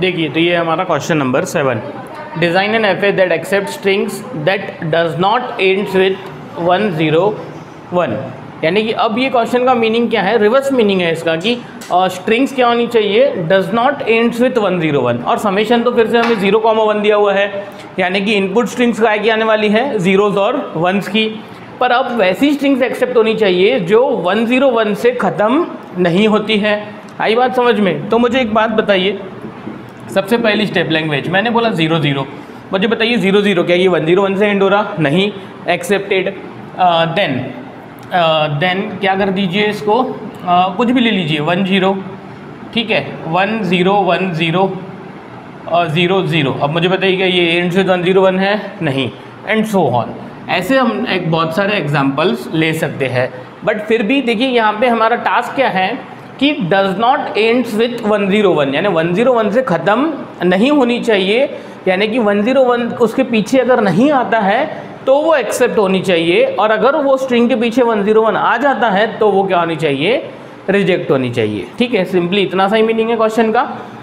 देखिए तो ये हमारा question number seven design N F A that accept strings that does not ends with one zero one यानी कि अब ये क्वेश्चन का मीनिंग क्या है? रिवर्स मीनिंग है इसका कि स्ट्रिंग्स क्या होनी चाहिए? Does not ends with one zero one और समेशन तो फिर से हमें ज़ीरो कॉमा वन दिया हुआ है। यानी कि इनपुट स्ट्रिंग्स काय की आने वाली है जीरोज़ और वंस की। पर अब वैसी स्ट्रिंग्स एक्सेप्ट होनी चाहिए जो वन ज़ीरो वन से ख़त्म नहीं होती है। आई बात समझ में? तो मुझे एक बात बताइए। सबसे पहली स्टेप लैंग्वेज मैंने बोला ज़ीरो ज़ीरो मुझे बताइए ज़ीरो ज़ीरो क्या ये वन ज़ीरो वन से एंड हो रहा? नहीं। एक्सेप्टेड देन देन क्या कर दीजिए इसको? Uh, कुछ भी ले लीजिए। वन ज़ीरो ठीक है? One zero one zero zero zero अब मुझे बताइए क्या ये एंड से वन ज़ीरो वन है? नहीं। एंड सो ऑन ऐसे हम एक बहुत सारे एग्जाम्पल्स ले सकते हैं। बट फिर भी देखिए यहाँ पे हमारा टास्क क्या है? कि does not ends with one zero one यानी वन ज़ीरो वन से ख़त्म नहीं होनी चाहिए यानी कि वन ज़ीरो वन उसके पीछे अगर नहीं आता है तो वो एक्सेप्ट होनी चाहिए और अगर वो स्ट्रिंग के पीछे वन ज़ीरो वन आ जाता है तो वो क्या होनी चाहिए? रिजेक्ट होनी चाहिए। ठीक है सिंपली इतना सा ही मीनिंग है क्वेश्चन का।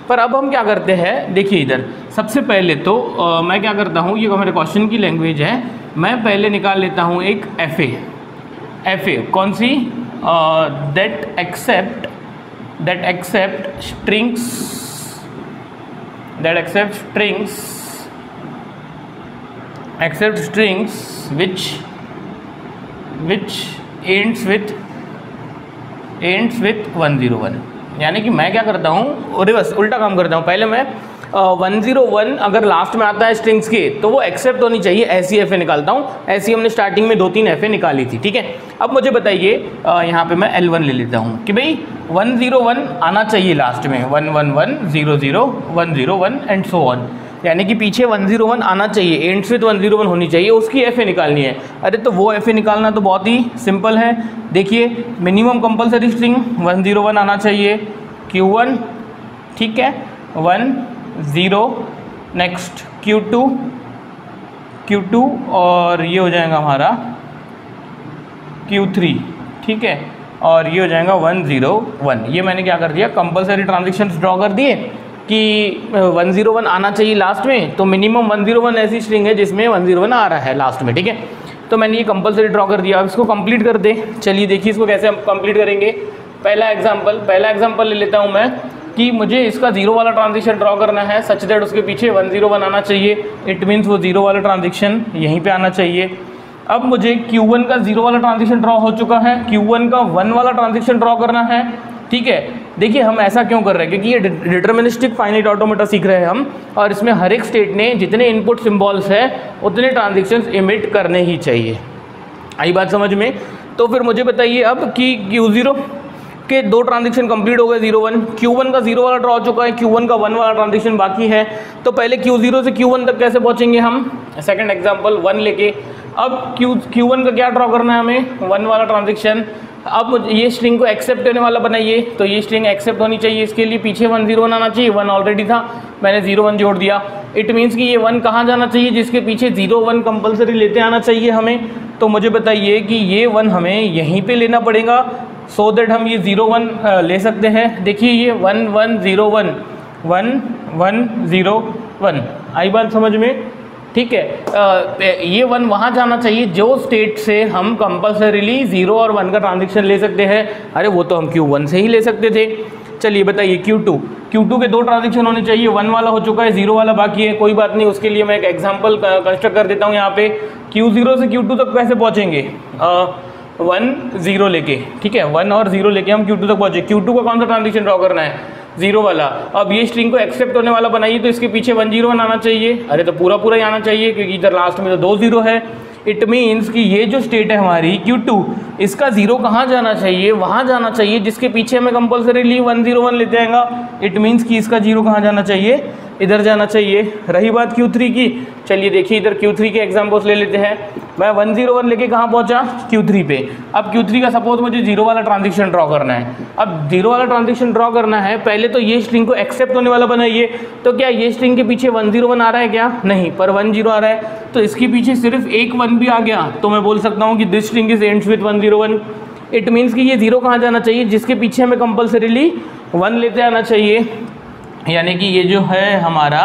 पर अब हम क्या करते हैं? देखिए इधर सबसे पहले तो आ, मैं क्या करता हूँ ये हमारे क्वेश्चन की लैंग्वेज है। मैं पहले निकाल लेता हूँ एक एफ़ ए एफ़ ए कौन सी? That accept that accept strings that accept strings accept strings which which ends with ends with 101 यानी कि मैं क्या करता हूँ रिवर्स उल्टा काम करता हूँ। पहले मैं वन ज़ीरो वन अगर लास्ट में आता है स्ट्रिंग्स के तो वो एक्सेप्ट होनी चाहिए, ऐसी एफ़ निकालता हूँ। ऐसी हमने स्टार्टिंग में दो तीन एफए निकाली थी, ठीक है? अब मुझे बताइए यहाँ पे मैं एल वन ले लेता हूँ कि भाई वन ज़ीरो वन आना चाहिए लास्ट में one one one zero zero one zero one and so on यानी कि पीछे वन ज़ीरो वन आना चाहिए एंड वन ज़ीरो वन होनी चाहिए, उसकी एफ़ ए निकालनी है। अरे तो वो एफ़ ए निकालना तो बहुत ही सिंपल है। देखिए minimum compulsory string one zero one आना चाहिए। क्यू वन, ठीक है? One zero next Q two Q two और ये हो जाएगा हमारा क्यू थ्री, ठीक है? और ये हो जाएगा वन ज़ीरो वन। ये मैंने क्या कर दिया? कंपलसरी ट्रांजेक्शन ड्रॉ कर दिए। कि वन ज़ीरो वन आना चाहिए लास्ट में तो मिनिमम वन ज़ीरो वन ऐसी स्ट्रिंग है जिसमें वन ज़ीरो वन आ रहा है लास्ट में, ठीक है? तो मैंने ये कंपलसरी ड्रॉ कर दिया। अब इसको कंप्लीट कर दे। चलिए देखिए इसको कैसे हम कंप्लीट करेंगे। पहला एग्ज़ाम्पल पहला एग्ज़ाम्पल ले लेता हूँ मैं कि मुझे इसका ज़ीरो वाला ट्रांजेक्शन ड्रॉ करना है सच दैट उसके पीछे वन ज़ीरो वन आना चाहिए। इट मीन्स वो ज़ीरो वाला ट्रांजेक्शन यहीं पे आना चाहिए। अब मुझे Q1 का ज़ीरो वाला ट्रांजेक्शन ड्रॉ हो चुका है। Q1 का वन वाला ट्रांजेक्शन ड्रॉ करना है। ठीक है? देखिए, हम ऐसा क्यों कर रहे हैं? क्योंकि ये डिटर्मिनिस्टिक फाइनाइट ऑटोमेटा सीख रहे हैं हम, और इसमें हर एक स्टेट ने जितने इनपुट सिम्बॉल्स हैं, उतने ट्रांजेक्शन इमिट करने ही चाहिए। आई बात समझ में? तो फिर मुझे बताइए अब कि क्यू ज़ीरो के दो ट्रांजेक्शन कंप्लीट हो गए ज़ीरो वन क्यू वन का ज़ीरो वाला ड्रॉ हो चुका है क्यू वन का वन वाला ट्रांजेक्शन बाकी है। तो पहले क्यू ज़ीरो से क्यू वन तक कैसे पहुँचेंगे हम? सेकंड एग्जांपल वन लेके अब क्यू वन का क्या ड्रॉ करना है हमें? वन वाला ट्रांजेक्शन अब ये स्ट्रिंग को एक्सेप्ट होने वाला बनाइए। तो ये स्ट्रिंग एक्सेप्ट होनी चाहिए इसके लिए। पीछे वन ज़ीरो वन आना चाहिए। वन ऑलरेडी था। मैंने ज़ीरो वन जोड़ दिया। इट मीन्स कि ये वन कहाँ जाना चाहिए? जिसके पीछे ज़ीरो वन कंपलसरी लेते आना चाहिए हमें। तो मुझे बताइए कि ये वन हमें यहीं पे लेना पड़ेगा। सो so दैट हम ये ज़ीरो वन ले सकते हैं। देखिए ये one one zero one one one zero one आई बात समझ में? ठीक है ये वन वहाँ जाना चाहिए जो स्टेट से हम कंपलसरीली ज़ीरो और वन का ट्रांजेक्शन ले सकते हैं। अरे, वो तो हम क्यू वन से ही ले सकते थे। चलिए बताइए क्यू टू क्यू टू के दो ट्रांजेक्शन होने चाहिए। वन वाला हो चुका है ज़ीरो वाला बाकी है, कोई बात नहीं, उसके लिए मैं एक एग्ज़ाम्पल कंस्ट्रक्ट कर देता हूँ यहाँ पे। क्यू ज़ीरो से क्यू टू तक कैसे पहुँचेंगे? वन ज़ीरो लेके, ठीक है वन और ज़ीरो लेके हम क्यू टू तक पहुँचे। क्यू टू का कौन सा ट्रांजेक्शन ड्रॉ करना है? ज़ीरो वाला। अब ये स्ट्रिंग को एक्सेप्ट होने वाला बनाइए तो इसके पीछे वन ज़ीरो वन आना चाहिए। अरे तो पूरा पूरा ही आना चाहिए, क्योंकि इधर लास्ट में तो दो ज़ीरो है। इट मीन्स कि ये जो स्टेट है हमारी क्यू टू इसका ज़ीरो कहाँ जाना चाहिए? वहाँ जाना चाहिए, जिसके पीछे हमें कंपल्सरीली वन ज़ीरो वन लेते आएगा। इट मीन्स कि इसका ज़ीरो कहाँ जाना चाहिए? इधर जाना चाहिए। रही बात Q3 की। चलिए देखिए, इधर Q3 के एग्जाम्पल्स ले लेते हैं। मैं वन ज़ीरो वन लेके कहाँ पहुँचा? Q3 पे। अब Q3 का सपोज़ मुझे ज़ीरो वाला ट्रांजेक्शन ड्रॉ करना है। अब ज़ीरो वाला ट्रांजेक्शन ड्रॉ करना है, पहले तो ये स्ट्रिंग को एक्सेप्ट होने वाला बनाइए। तो क्या ये स्ट्रिंग के पीछे वन ज़ीरो वन आ रहा है क्या? नहीं, पर वन ज़ीरो आ रहा है। तो इसके पीछे सिर्फ़ एक वन भी आ गया। तो मैं बोल सकता हूँ कि this string is ends with one it means कि ये ज़ीरो कहाँ जाना चाहिए? जिसके पीछे हमें कंपल्सरीली वन लेते आना चाहिए। यानी कि ये जो है हमारा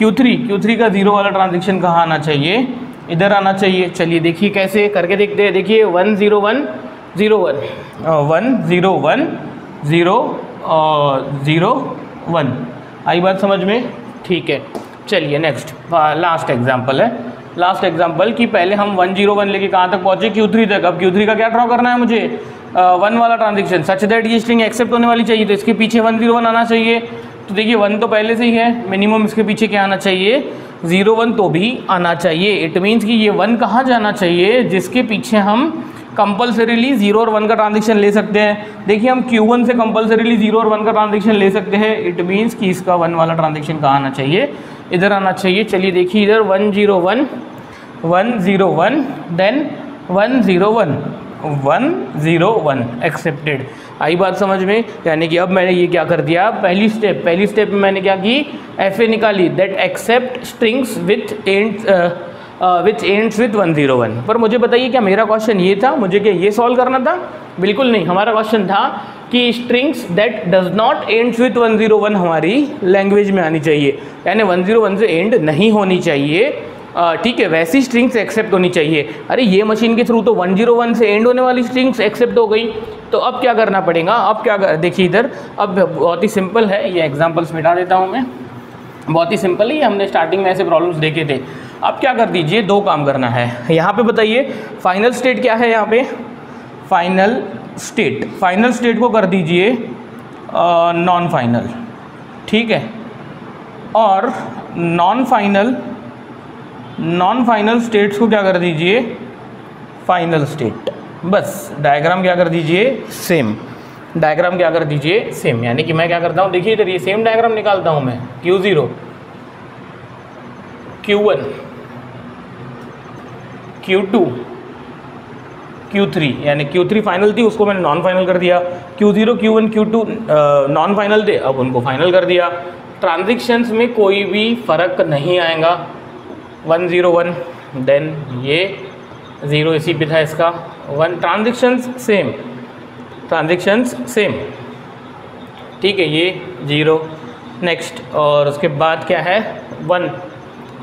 Q3 Q3 का ज़ीरो वाला ट्रांजेक्शन कहाँ आना चाहिए? इधर आना चाहिए। चलिए देखिए कैसे करके देखते हैं। देखिए one zero one zero one one zero one zero zero one आई बात समझ में? ठीक है। चलिए नेक्स्ट लास्ट एग्ज़ाम्पल है। लास्ट एग्ज़ाम्पल कि पहले हम वन ज़ीरो वन लेके कहाँ तक पहुँचे? क्यू थ्री तक। अब क्यू थ्री का क्या ड्रॉ करना है मुझे? वन वाला ट्रांजेक्शन सच दैट ये स्ट्रिंग एक्सेप्ट होने वाली चाहिए तो इसके पीछे वन ज़ीरो वन आना चाहिए। तो देखिए वन तो पहले से ही है। मिनिमम इसके पीछे क्या आना चाहिए? ज़ीरो वन तो भी आना चाहिए। इट मीन्स कि ये वन कहाँ जाना चाहिए, जिसके पीछे हम कंपलसरीली ज़ीरो और वन का ट्रांजेक्शन ले सकते हैं। देखिए, हम क्यू वन से कंपलसरीली ज़ीरो और वन का ट्रांजेक्शन ले सकते हैं। इट मीन्स कि इसका वन वाला ट्रांजेक्शन कहाँ आना चाहिए? इधर आना चाहिए। चलिए देखिए, इधर one zero one one zero one then one zero one one zero one accepted आई बात समझ में? यानी कि अब मैंने ये क्या कर दिया? पहली स्टेप पहली स्टेप में मैंने क्या की? एफ़ ए निकाली। That accept strings with and which ends with one zero one पर मुझे बताइए, क्या मेरा क्वेश्चन ये था? मुझे क्या ये सॉल्व करना था? बिल्कुल नहीं। हमारा क्वेश्चन था कि strings that does not ends with one zero one हमारी लैंग्वेज में आनी चाहिए। यानी वन ज़ीरो वन से एंड नहीं होनी चाहिए। ठीक है, वैसी स्ट्रिंग्स एक्सेप्ट होनी चाहिए। अरे, ये मशीन के थ्रू तो 101 से एंड होने वाली स्ट्रिंग्स एक्सेप्ट हो गई। तो अब क्या करना पड़ेगा? अब क्या देखिए इधर, अब बहुत ही सिंपल है, ये एग्जांपल्स मिटा देता हूँ मैं। बहुत ही सिंपल ही हमने स्टार्टिंग में ऐसे प्रॉब्लम्स देखे थे। अब क्या कर दीजिए, दो काम करना है। यहाँ पे बताइए फाइनल स्टेट क्या है यहाँ पे? फाइनल स्टेट फाइनल स्टेट को कर दीजिए नॉन फाइनल ठीक है? और non final non final states को क्या कर दीजिए? फाइनल स्टेट बस डायग्राम क्या कर दीजिए? सेम डायग्राम क्या कर दीजिए? सेम यानी कि मैं क्या करता हूँ? देखिए इधर ये सेम डायग्राम निकालता हूँ मैं. Q zero Q one Q two Q three यानी क्यू थ्री फाइनल थी उसको मैंने नॉन फाइनल कर दिया. Q zero Q one Q two non final थे. अब उनको फाइनल कर दिया. ट्रांजेक्शन्स में कोई भी फ़र्क नहीं आएगा. वन ज़ीरो वन देन ये ज़ीरो इसी पे था इसका। One transactions same transactions same. ठीक है, ये ज़ीरो नेक्स्ट और उसके बाद क्या है? वन।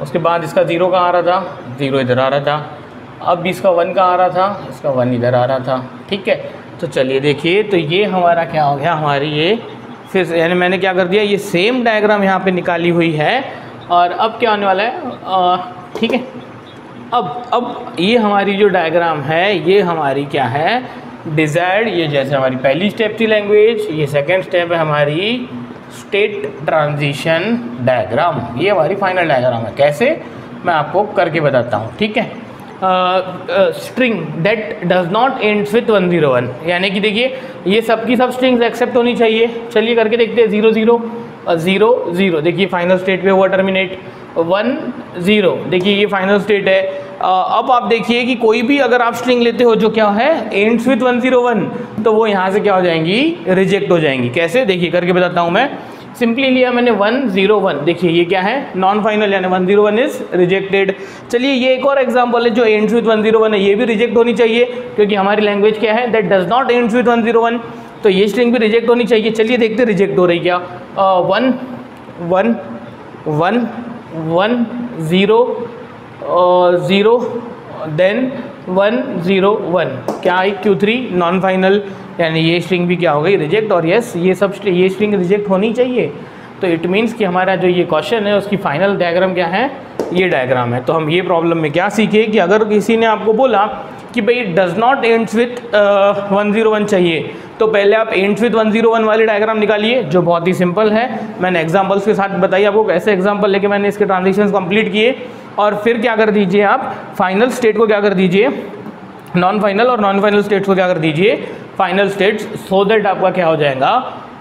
उसके बाद इसका ज़ीरो कहाँ आ रहा था? ज़ीरो इधर आ रहा था। अब इसका वन कहाँ आ रहा था? इसका वन इधर आ रहा था। ठीक है तो चलिए देखिए तो ये हमारा क्या हो गया? हमारी ये फिर यानी मैंने क्या कर दिया? ये सेम डायग्राम यहाँ पे निकाली हुई है। और अब क्या होने वाला है? ठीक है। अब अब ये हमारी जो डायग्राम है, ये हमारी क्या है? डिज़ायर्ड ये जैसे हमारी पहली स्टेप थी लैंग्वेज ये सेकेंड स्टेप है हमारी स्टेट ट्रांजिशन डायग्राम ये हमारी फाइनल डायग्राम है। कैसे? मैं आपको करके बताता हूँ, ठीक है? String that does not end with one zero one यानी कि देखिए, ये सब की सब स्ट्रिंग्स एक्सेप्ट होनी चाहिए। चलिए करके देखते हैं ज़ीरो ज़ीरो ज़ीरो ज़ीरो देखिए फाइनल स्टेट पे हुआ टर्मिनेट वन ज़ीरो देखिए, ये फाइनल स्टेट है। अब आप देखिए कि कोई भी अगर आप स्ट्रिंग लेते हो, जो क्या है? Ends with one zero one तो वो यहाँ से क्या हो जाएँगी? रिजेक्ट हो जाएँगी। कैसे? देखिए, करके बताता हूँ मैं। सिंपली लिया मैंने वन ज़ीरो वन देखिए, ये क्या है? नॉन फाइनल यानी one zero one is rejected चलिए, ये एक और एग्जांपल है जो ends with one zero one है। ये भी रिजेक्ट होनी चाहिए, क्योंकि हमारी लैंग्वेज क्या है? That does not ends with one zero one तो ये स्ट्रिंग भी रिजेक्ट होनी चाहिए। चलिए देखते रिजेक्ट हो रही क्या। One one one one zero zero then one zero one क्या आई? क्यू थ्री नॉन फाइनल यानी ये स्ट्रिंग भी क्या हो गई? रिजेक्ट और यस ये सब ये स्ट्रिंग रिजेक्ट होनी चाहिए। तो इट मीन्स कि हमारा जो ये क्वेश्चन है, उसकी फाइनल डायग्राम क्या है? ये डायग्राम है। तो हम ये प्रॉब्लम में क्या सीखे कि अगर किसी ने आपको बोला कि भाई does not ends with one zero one चाहिए। तो पहले आप ends with one zero one वाली डायग्राम निकालिए, जो बहुत ही सिंपल है। मैंने एग्जाम्पल्स के साथ बताइए आपको कैसे एग्ज़ाम्पल लेके मैंने इसके ट्रांजेक्शन कंप्लीट किए। और फिर क्या कर दीजिए आप फाइनल स्टेट को क्या कर दीजिए? नॉन फाइनल और नॉन फाइनल स्टेट्स को क्या कर दीजिए? फाइनल स्टेट्स सो दैट आपका क्या हो जाएगा?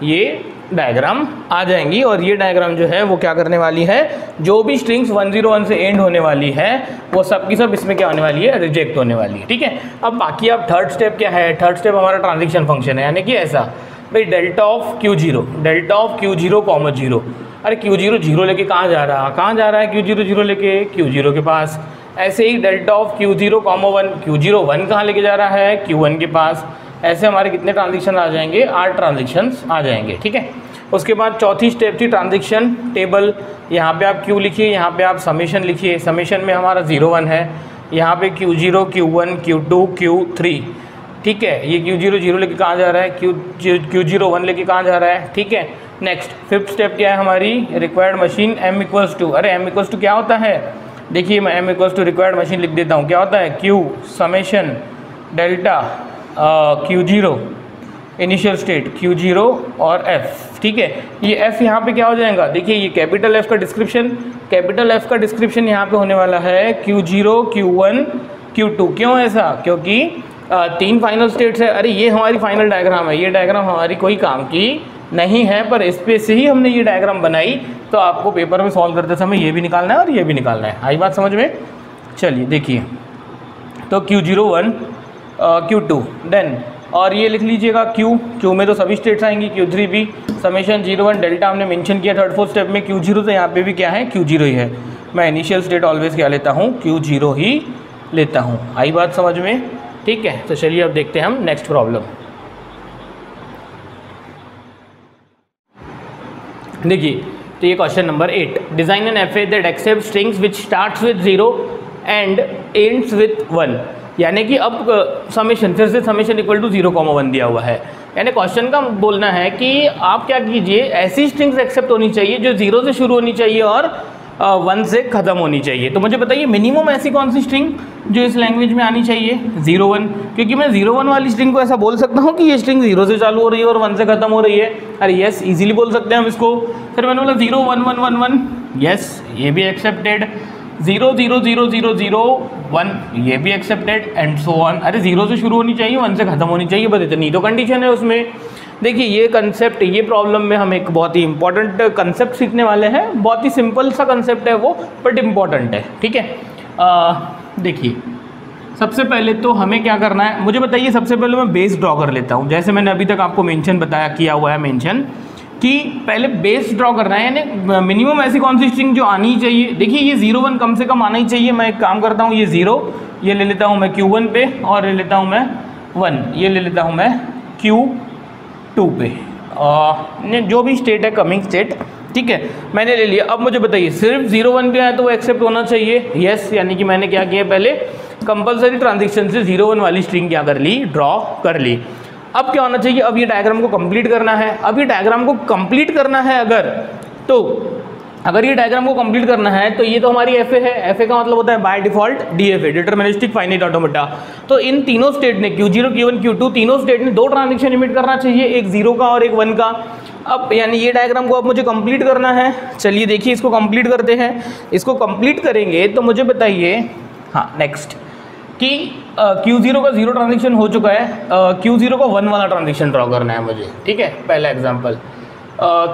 ये डायग्राम आ जाएँगी और ये डायग्राम जो है, वो क्या करने वाली है? जो भी स्ट्रिंग्स 101 से एंड होने वाली है, वो सब की सब इसमें क्या होने वाली है? रिजेक्ट होने वाली है, ठीक है? अब बाकी अब थर्ड स्टेप क्या है? थर्ड स्टेप हमारा ट्रांजेक्शन फ़ंक्शन है, यानी कि ऐसा। भाई delta of Q zero delta of Q zero comma zero अरे क्यू ज़ीरो ज़ीरो लेके कहाँ जा रहा? है कहाँ जा रहा है क्यू ज़ीरो ज़ीरो लेके? क्यू ज़ीरो के पास। ऐसे ही delta of Q zero comma one Q zero one कहाँ लेके जा रहा है? क्यू वन के पास। ऐसे हमारे कितने ट्रांजेक्शन आ जाएँगे? आठ ट्रांजेक्शन आ जाएँगे, ठीक है? उसके बाद चौथी स्टेप थी ट्रांजेक्शन टेबल यहाँ पे आप क्यू लिखिए, यहाँ पे आप समीशन लिखिए। समीशन में हमारा ज़ीरो वन है। यहाँ पे Q zero Q one Q two Q three ठीक है? ये क्यू ज़ीरो ज़ीरो लेके कहाँ जा रहा है? क्यू क्यू ज़ीरो वन लेके कहाँ जा रहा है? ठीक है? नेक्स्ट फिफ्थ स्टेप क्या है हमारी? Required machine M equals to अरे एम इक्वल्स टू क्या होता है? देखिए, मैं M equals to required machine लिख देता हूँ। क्या होता है? Q summation delta Q zero initial state Q zero और एफ़ ठीक है? ये एफ़ यहाँ पे क्या हो जाएगा? देखिए ये कैपिटल एफ़ का डिस्क्रिप्शन कैपिटल एफ़ का डिस्क्रिप्शन यहाँ पे होने वाला है Q zero Q one Q two क्यों ऐसा? क्योंकि आ, तीन फाइनल स्टेट्स है। अरे ये हमारी फाइनल डायग्राम है। ये डायग्राम हमारी कोई काम की नहीं है पर इस पे से ही हमने ये डायग्राम बनाई। तो आपको पेपर में सॉल्व करते समय ये भी निकालना है और ये भी निकालना है। आई बात समझ में? चलिए देखिए। तो Q zero one Q two then और ये लिख लीजिएगा क्यू क्यू में तो सभी स्टेट्स आएँगी क्यू थ्री भी समेशन ज़ीरो वन डेल्टा हमने मेंशन किया थर्ड फोर्थ स्टेप में क्यू ज़ीरो तो यहाँ पे भी क्या है? क्यू ज़ीरो ही है। मैं इनिशियल स्टेट ऑलवेज क्या लेता हूँ? क्यू ज़ीरो ही लेता हूँ। आई बात समझ में? ठीक है तो चलिए अब देखते हैं हम नेक्स्ट प्रॉब्लम देखिए तो ये question number eight design N F A that accept strings which starts with zero and ends with one यानी कि अब समेशन फिर से summation equal to zero comma one दिया हुआ है। यानी क्वेश्चन का बोलना है कि आप क्या कीजिए, ऐसी स्ट्रिंग्स एक्सेप्ट होनी चाहिए जो ज़ीरो से शुरू होनी चाहिए और वन से ख़त्म होनी चाहिए। तो मुझे बताइए मिनिमम ऐसी कौन सी स्ट्रिंग जो इस लैंग्वेज में आनी चाहिए? ज़ीरो वन क्योंकि मैं ज़ीरो वन वाली स्ट्रिंग को ऐसा बोल सकता हूँ कि ये स्ट्रिंग ज़ीरो से चालू हो रही है और वन से ख़त्म हो रही है। अरे यस इजीली बोल सकते हैं हम इसको। फिर मैंने बोला zero one one one one yes ये भी accepted zero zero zero zero zero one ये भी एक्सेप्टेड एंड सो वन अरे ज़ीरो से शुरू होनी चाहिए वन से खत्म होनी चाहिए, बस इतनी तो कंडीशन है उसमें। देखिए, ये कंसेप्ट ये प्रॉब्लम में हम एक बहुत ही इंपॉर्टेंट कंसेप्ट सीखने वाले हैं। बहुत ही सिंपल सा कंसेप्ट है वो बट इंपॉर्टेंट है, ठीक है? देखिए, सबसे पहले तो हमें क्या करना है? मुझे बताइए, सबसे पहले मैं बेस ड्रॉ कर लेता हूँ। जैसे मैंने अभी तक आपको मेंशन बताया, किया हुआ है मेंशन कि पहले बेस ड्रॉ करना है यानी मिनिमम ऐसी कौन सी स्ट्रिंग जो आनी चाहिए? देखिए ये ज़ीरो वन कम से कम आना ही चाहिए। मैं एक काम करता हूँ ये ज़ीरो ये ले लेता हूँ मैं क्यू वन पे और ले लेता हूँ मैं वन ये ले लेता हूँ मैं क्यू टू पे। आ, जो भी स्टेट है कमिंग स्टेट ठीक है? मैंने ले लिया। अब मुझे बताइए सिर्फ़ ज़ीरो वन पे आया तो वो एक्सेप्ट होना चाहिए? यस यानी कि मैंने क्या किया पहले? कंपलसरी ट्रांजेक्शन से ज़ीरो वन वाली स्ट्रिंग क्या कर ली? ड्रॉ कर ली। अब क्या होना चाहिए? अब ये डायग्राम को कंप्लीट करना है। अब ये डायग्राम को कंप्लीट करना है अगर तो अगर ये डायग्राम को कंप्लीट करना है तो ये तो हमारी एफए है। एफए का मतलब होता है by default D F A deterministic finite automata तो इन तीनों स्टेट ने Q zero Q one Q two तीनों स्टेट ने दो ट्रांजेक्शन इमिट करना चाहिए, एक ज़ीरो का और एक वन का। अब यानी ये डायग्राम को अब मुझे कंप्लीट करना है। चलिए देखिए, इसको कंप्लीट करते हैं। इसको कंप्लीट करेंगे तो मुझे बताइए हाँ नेक्स्ट कि क्यू ज़ीरो का ज़ीरो ट्रांजेक्शन हो चुका है। क्यू ज़ीरो का वन वाला ट्रांजेक्शन ड्रॉ करना है मुझे, ठीक है? पहला एग्ज़ाम्पल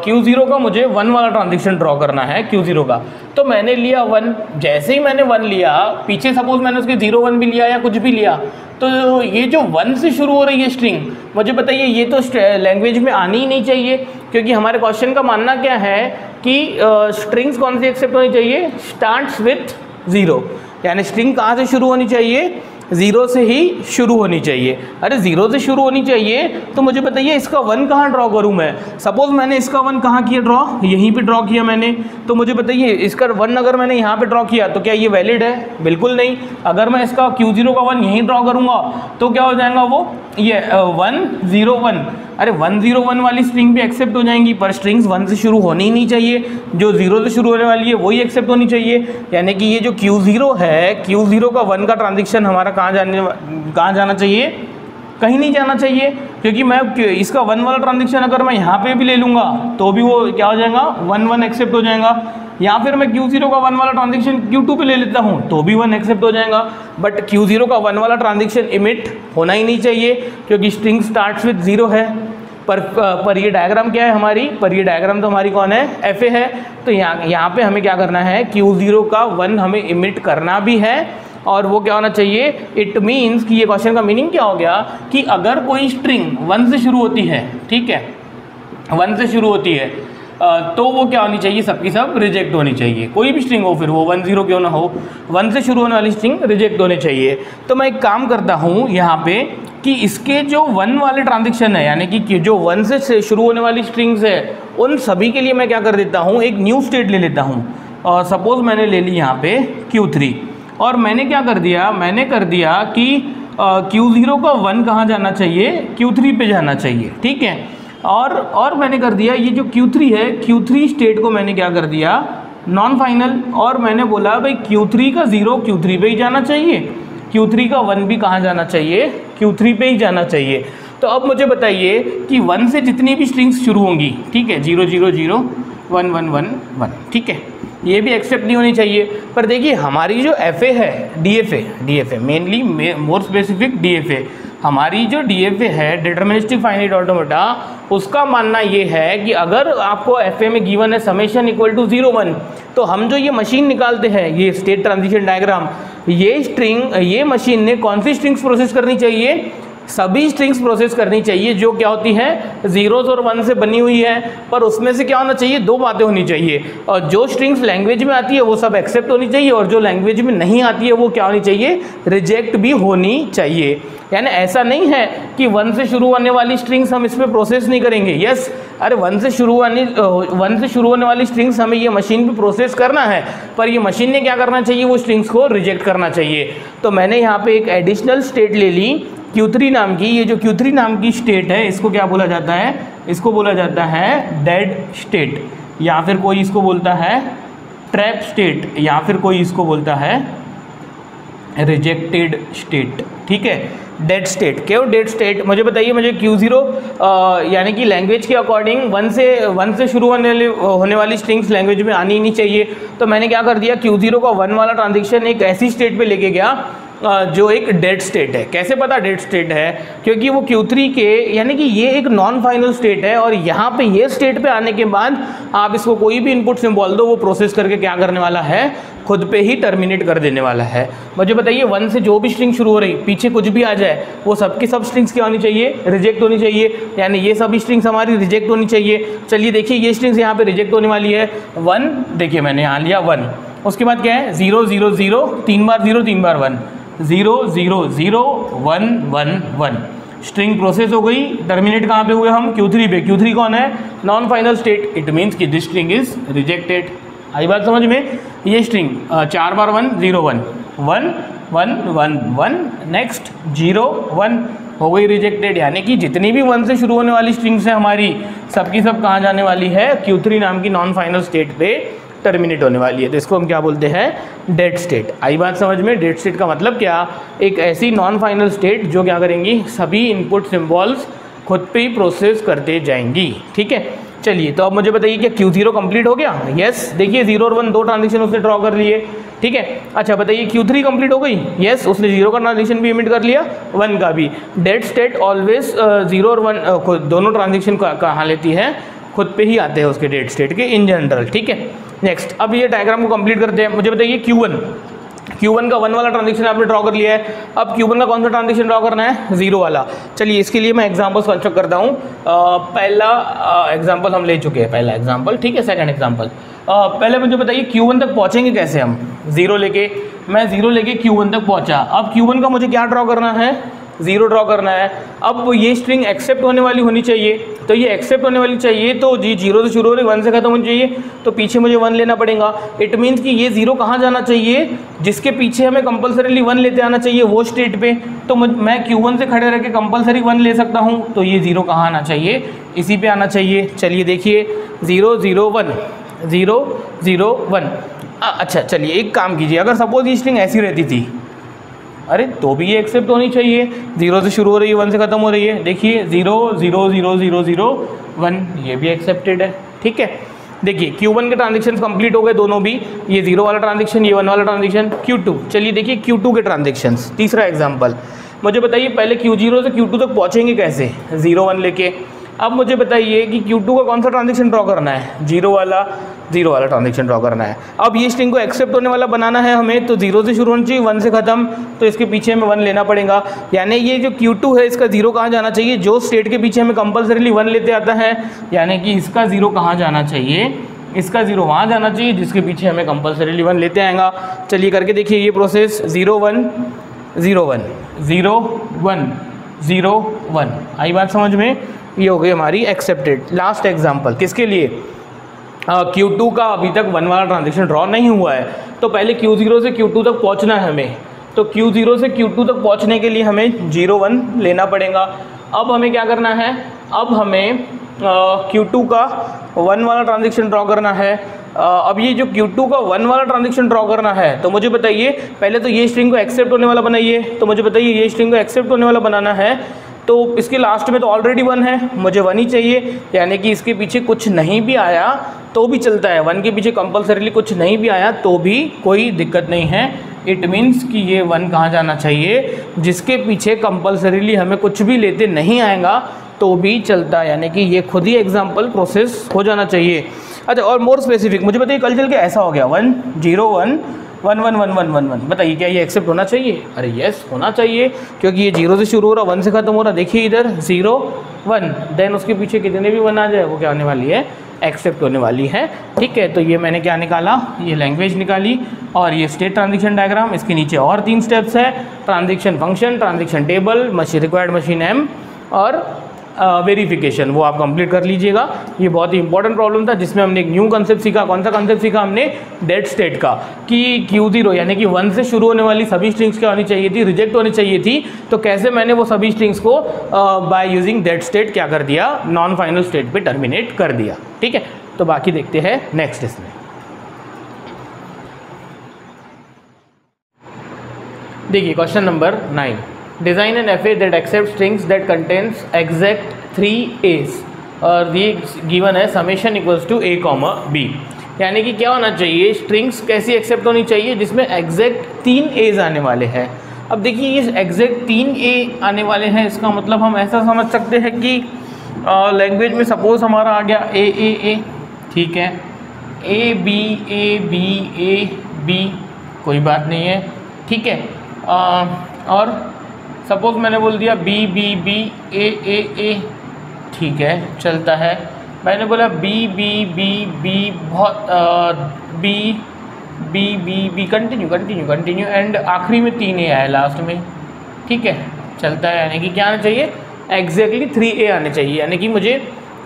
क्यू ज़ीरो का मुझे वन वाला ट्रांजेक्शन ड्रॉ करना है क्यू ज़ीरो का। तो मैंने लिया वन जैसे ही मैंने वन लिया, पीछे सपोज़ मैंने उसके ज़ीरो वन भी लिया या कुछ भी लिया तो ये जो वन से शुरू हो रही है स्ट्रिंग मुझे बताइए, ये तो लैंग्वेज में आनी ही नहीं चाहिए, क्योंकि हमारे क्वेश्चन का मानना क्या है कि स्ट्रिंग्स कौन सी एक्सेप्ट होनी चाहिए? स्टार्ट्स विथ ज़ीरो यानी स्ट्रिंग कहाँ से शुरू होनी चाहिए? ज़ीरो से ही शुरू होनी चाहिए। अरे ज़ीरो से शुरू होनी चाहिए तो मुझे बताइए इसका वन कहाँ ड्रॉ करूँ मैं? सपोज़ मैंने इसका वन कहाँ किया ड्रॉ? यहीं पे ड्रॉ किया मैंने। तो मुझे बताइए, इसका वन अगर मैंने यहाँ पे ड्रॉ किया तो क्या ये वैलिड है? बिल्कुल नहीं। अगर मैं इसका क्यू ज़ीरो का वन यहीं ड्रॉ करूँगा तो क्या हो जाएगा वो? ये वन ज़ीरो वन। अरे वन ज़ीरो वन वाली स्ट्रिंग भी एक्सेप्ट हो जाएँगी, पर स्ट्रिंग्स वन से शुरू होनी ही नहीं चाहिए। जो ज़ीरो से शुरू होने वाली है, वही एक्सेप्ट होनी चाहिए। यानी कि ये जो क्यू ज़ीरो है क्यू ज़ीरो का वन का ट्रांजेक्शन हमारा कहाँ जाने, कहाँ जाना चाहिए? कहीं नहीं जाना चाहिए, क्योंकि मैं इसका वन वाला ट्रांजेक्शन अगर मैं यहाँ पे भी ले लूँगा तो भी वो क्या हो जाएगा? वन वन एक्सेप्ट हो जाएगा। या फिर मैं क्यू ज़ीरो का वन वाला ट्रांजेक्शन क्यू टू पे ले लेता हूँ तो भी वन एक्सेप्ट हो जाएगा। बट क्यू ज़ीरो का वन वाला ट्रांजेक्शन इमिट होना ही नहीं चाहिए, क्योंकि स्ट्रिंग स्टार्ट्स विथ ज़ीरो है। पर पर ये डायग्राम क्या है हमारी? पर ये डायग्राम तो हमारी कौन है? एफ़ ए है। तो यहाँ यहाँ पे हमें क्या करना है? क्यू ज़ीरो का वन हमें इमिट करना भी है। और वो क्या होना चाहिए? इट मीन्स कि ये क्वेश्चन का मीनिंग क्या हो गया? कि अगर कोई स्ट्रिंग वन से शुरू होती है, ठीक है? वन से शुरू होती है तो वो क्या होनी चाहिए? सबकी सब रिजेक्ट होनी चाहिए। कोई भी स्ट्रिंग हो फिर वो वन ज़ीरो क्यों ना हो? वन से शुरू होने वाली स्ट्रिंग रिजेक्ट होनी चाहिए। तो मैं एक काम करता हूँ यहाँ पे कि इसके जो वन वाले ट्रांजेक्शन है, यानी कि जो वन से शुरू होने वाली स्ट्रिंग्स है, उन सभी के लिए मैं क्या कर देता हूँ? एक न्यू स्टेट ले लेता हूँ। सपोज़ मैंने ले ली यहाँ पे Q3 और मैंने क्या कर दिया? मैंने कर दिया कि क्यू ज़ीरो का वन कहाँ जाना चाहिए? Q3 पे जाना चाहिए, ठीक है? और और मैंने कर दिया, ये जो Q3 है Q3 स्टेट को मैंने क्या कर दिया? नॉन फाइनल और मैंने बोला, भाई Q3 का ज़ीरो Q3 पे ही जाना चाहिए। Q3 का वन भी कहाँ जाना चाहिए? Q3 पे ही जाना चाहिए। तो अब मुझे बताइए कि वन से जितनी भी स्ट्रिंग्स शुरू होंगी, ठीक है? Zero zero zero one one one one ठीक है? ये भी एक्सेप्ट नहीं होनी चाहिए। पर देखिए, हमारी जो एफए है D F A D F A mainly more specific D F A हमारी जो डी एफ़ ए है डिटर्मिनिस्टिक फाइनाइट ऑटोमेटा उसका मानना ये है कि अगर आपको एफ़ ए में गिवन है summation equal to zero one तो हम जो ये मशीन निकालते हैं, ये स्टेट ट्रांजिशन डायग्राम ये स्ट्रिंग ये मशीन ने कौन सी स्ट्रिंग्स प्रोसेस करनी चाहिए? सभी स्ट्रिंग्स प्रोसेस करनी चाहिए, जो क्या होती है जीरोज और वन से बनी हुई है, पर उसमें से क्या होना चाहिए, दो बातें होनी चाहिए। और जो स्ट्रिंग्स लैंग्वेज में आती है, वो सब एक्सेप्ट होनी चाहिए, और जो लैंग्वेज में नहीं आती है, वो क्या होनी चाहिए रिजेक्ट भी होनी चाहिए। यानी ऐसा नहीं है कि वन से शुरू होने वाली स्ट्रिंग्स हम इस पर प्रोसेस नहीं करेंगे। यस अरे वन से शुरू होने वन से शुरू होने वाली स्ट्रिंग्स हमें ये मशीन पे प्रोसेस करना है, पर ये मशीन ने क्या करना चाहिए, वो स्ट्रिंग्स को रिजेक्ट करना चाहिए। तो मैंने यहाँ पे एक एडिशनल स्टेट ले ली Q3 नाम की, ये जो Q3 नाम की स्टेट है, इसको क्या बोला जाता है? इसको बोला जाता है डेड स्टेट या फिर कोई इसको बोलता है ट्रैप स्टेट या फिर कोई इसको बोलता है रिजेक्टेड स्टेट ठीक है? डेड स्टेट क्यों डेड स्टेट मुझे बताइए, मुझे क्यू ज़ीरो यानी कि लैंग्वेज के अकॉर्डिंग वन से वन से शुरू होने होने वाली स्ट्रिंग्स लैंग्वेज में आनी ही नहीं चाहिए। तो मैंने क्या कर दिया? क्यू ज़ीरो का वन वाला ट्रांजेक्शन एक ऐसी स्टेट पे लेके गया जो एक डेड स्टेट है। कैसे पता डेड स्टेट है? क्योंकि वो Q3 के, यानी कि ये एक नॉन फाइनल स्टेट है और यहाँ पे ये स्टेट पे आने के बाद आप इसको कोई भी इनपुट सिंबल दो, वो प्रोसेस करके क्या करने वाला है? खुद पे ही टर्मिनेट कर देने वाला है। मुझे बताइए वन से जो भी स्ट्रिंग शुरू हो रही, पीछे कुछ भी आ जाए, वो सबकी सब स्ट्रिंग्स क्या होनी चाहिए? रिजेक्ट होनी चाहिए। यानी ये सभी स्ट्रिंग्स हमारी रिजेक्ट होनी चाहिए। चलिए देखिए, ये स्ट्रिंग्स यहाँ पे रिजेक्ट होने वाली है। वन देखिए मैंने यहाँ लिया वन उसके बाद क्या है? ज़ीरो ज़ीरो ज़ीरो तीन बार ज़ीरो तीन बार one zero zero zero one one one string process हो गई. टर्मिनेट कहाँ पे हुए हम? Q3 पे. Q3 कौन है? Non final state it means कि दिस स्ट्रिंग इज़ रिजेक्टेड आई बात समझ में? ये स्ट्रिंग चार बार one zero one one one one one next zero one हो गई रिजेक्टेड यानी कि जितनी भी वन से शुरू होने वाली स्ट्रिंग्स है हमारी, सबकी सब कहाँ जाने वाली है? Q3 नाम की नॉन फाइनल स्टेट पे. टर्मिनेट होने वाली है। तो इसको हम क्या बोलते हैं? डेड स्टेट आई बात समझ में? डेड स्टेट का मतलब क्या? एक ऐसी नॉन फाइनल स्टेट जो क्या करेंगी? सभी इनपुट सिम्बॉल्स खुद पे ही प्रोसेस करते जाएँगी। ठीक है? चलिए तो अब मुझे बताइए क्या क्यू ज़ीरो कंप्लीट हो गया? यस देखिए ज़ीरो और वन दो ट्रांजेक्शन उसने ड्रॉ कर लिए। ठीक है? अच्छा बताइए क्यू थ्री कंप्लीट हो गई? यस उसने ज़ीरो का ट्रांजेक्शन भी इमिट कर लिया वन का भी। डेड स्टेट ऑलवेज ज़ीरो और वन दोनों ट्रांजेक्शन कहाँ लेती है? खुद पे ही आते हैं उसके डेड स्टेट के इन जनरल ठीक है? नेक्स्ट अब ये डायग्राम को कंप्लीट करते हैं। मुझे बताइए क्यू वन क्यू वन का वन वाला ट्रांजेक्शन आपने ड्रॉ कर लिया है। अब क्यू वन का कौन सा ट्रांजेक्शन ड्रॉ करना है? ज़ीरो वाला। चलिए, इसके लिए मैं एग्जाम्पल्स कंस्ट्रक्ट करता हूँ। पहला एग्ज़ाम्पल हम ले चुके हैं, पहला एग्ज़ाम्पल ठीक है? सेकेंड एग्ज़ाम्पल पहले मुझे बताइए क्यू वन तक पहुँचेंगे कैसे हम? ज़ीरो लेके। मैं ज़ीरो लेके क्यू वन तक पहुँचा। अब क्यू वन का मुझे क्या ड्रॉ करना है? ज़ीरो ड्रॉ करना है। अब ये स्ट्रिंग एक्सेप्ट होने वाली होनी चाहिए। तो ये एक्सेप्ट होने वाली चाहिए तो जी ज़ीरो से शुरू हो रही वन से खत्म होनी चाहिए। तो पीछे मुझे वन लेना पड़ेगा। इट मीन्स कि ये ज़ीरो कहाँ जाना चाहिए? जिसके पीछे हमें कंपलसरीली वन लेते आना चाहिए वो स्टेट पे। तो मैं क्यू वन से खड़े रह के कंपलसरी वन ले सकता हूँ। तो ये ज़ीरो कहाँ आना चाहिए? इसी पे आना चाहिए। चलिए देखिए। Zero zero one zero zero one अच्छा चलिए एक काम कीजिए। अगर सपोज़ ये स्ट्रिंग ऐसी रहती थी अरे तो भी ये एक्सेप्ट होनी चाहिए। ज़ीरो से शुरू हो रही है वन से ख़त्म हो रही है। देखिए zero zero zero zero zero one ये भी एक्सेप्टेड है। ठीक है? देखिए Q1 के ट्रांजेक्शन कंप्लीट हो गए दोनों भी। ये ज़ीरो वाला ट्रांजेक्शन ये वन वाला ट्रांजेक्शन Q2 चलिए देखिए Q2 के ट्रांजेक्शन तीसरा एग्ज़ाम्पल मुझे बताइए, पहले Q0 से Q2 तक पहुँचेंगे कैसे? ज़ीरो वन लेके। अब मुझे बताइए कि Q2 का कौन सा ट्रांजेक्शन ड्रॉ करना है? ज़ीरो वाला ज़ीरो वाला ट्रांजेक्शन ड्रॉ करना है। अब ये स्ट्रिंग को एक्सेप्ट होने वाला बनाना है हमें तो ज़ीरो से शुरू होना चाहिए वन से ख़त्म तो इसके पीछे हमें वन लेना पड़ेगा। यानी ये जो Q2 है, इसका ज़ीरो कहाँ जाना चाहिए? जो स्टेट के पीछे हमें कंपलसरीली वन लेते आता है, यानी कि इसका ज़ीरो कहाँ जाना चाहिए? इसका ज़ीरो वहाँ जाना चाहिए, जिसके पीछे हमें कंपलसरीली वन लेते आएगा। चलिए करके देखिए ये process zero one zero one zero one zero one आई बात समझ में? ये हो गई हमारी एक्सेप्टेड लास्ट एग्ज़ाम्पल किसके लिए? क्यू टू का अभी तक वन वाला ट्रांजेक्शन ड्रॉ नहीं हुआ है। तो पहले क्यू ज़ीरो से क्यू टू तक पहुँचना है हमें। तो क्यू ज़ीरो से क्यू टू तक पहुँचने के लिए हमें ज़ीरो वन लेना पड़ेगा। अब हमें क्या करना है? अब हमें क्यू टू का वन वाला ट्रांजेक्शन ड्रॉ करना है। अब ये जो Q2 का वन वाला ट्रांजेक्शन ड्रॉ करना है तो मुझे बताइए, पहले तो ये स्ट्रिंग को एक्सेप्ट होने वाला बनाइए। तो मुझे बताइए, ये स्ट्रिंग को एक्सेप्ट होने वाला बनाना है। तो इसके लास्ट में तो ऑलरेडी वन है, मुझे वन ही चाहिए, यानी कि इसके पीछे कुछ नहीं भी आया तो भी चलता है। वन के पीछे कंपलसरीली कुछ नहीं भी आया तो भी कोई दिक्कत नहीं है। इट मीन्स कि ये वन कहाँ जाना चाहिए? जिसके पीछे कंपलसरीली हमें कुछ भी लेते नहीं आएगा तो भी चलता है। यानी कि ये खुद ही एग्ज़ाम्पल प्रोसेस हो जाना चाहिए। अच्छा और मोर स्पेसिफिक मुझे बताइए, कल चल के ऐसा हो गया? One zero one one one one one one one. बताइए, क्या ये एक्सेप्ट होना चाहिए? अरे यस होना चाहिए, क्योंकि ये ज़ीरो से शुरू हो रहा वन से ख़त्म हो रहा, देखिए इधर ज़ीरो वन देन उसके पीछे कितने भी वन आ जाए, वो क्या होने वाली है? एक्सेप्ट होने वाली है। ठीक है तो ये मैंने क्या निकाला? ये लैंग्वेज निकाली, और ये स्टेट ट्रांजेक्शन डायग्राम इसके नीचे और तीन स्टेप्स है। Transaction function transaction table machine required machine M और वेरिफिकेशन वो आप कंप्लीट कर लीजिएगा। ये बहुत ही इंपॉर्टेंट प्रॉब्लम था, जिसमें हमने एक न्यू कंसेप्ट सीखा। कौन सा कंसेप्ट सीखा हमने? डेड स्टेट का। कि क्यू ज़ीरो यानी कि वन से शुरू होने वाली सभी स्ट्रिंग्स क्या होनी चाहिए थी? रिजेक्ट होनी चाहिए थी। तो कैसे मैंने वो सभी स्ट्रिंग्स को बाय यूजिंग डेड स्टेट क्या कर दिया? नॉन फाइनल स्टेट पर टर्मिनेट कर दिया। ठीक है? तो बाकी देखते हैं नेक्स्ट इसमें। देखिए question number nine design an FA that accepts strings that contains exact three A's और ये गिवन है summation equals to A comma B. यानी कि क्या होना चाहिए? स्ट्रिंग्स कैसी एक्सेप्ट होनी चाहिए जिसमें एग्जैक्ट तीन एज आने वाले हैं? अब देखिए ये एग्जैक्ट तीन ए आने वाले हैं इसका मतलब हम ऐसा समझ सकते हैं कि लैंग्वेज में सपोज़ हमारा आ गया ए ए ए। ठीक है? A B A B A B. कोई बात नहीं है। ठीक है? आ, और सपोज़ मैंने बोल दिया B B B A A A ठीक है चलता है। मैंने बोला बी बी बी बी बहुत B B B B continue continue continue and आखिरी में तीन ए आए लास्ट में। ठीक है चलता है। यानी कि क्या आना चाहिए? एग्जैक्टली थ्री ए आने चाहिए। यानी कि मुझे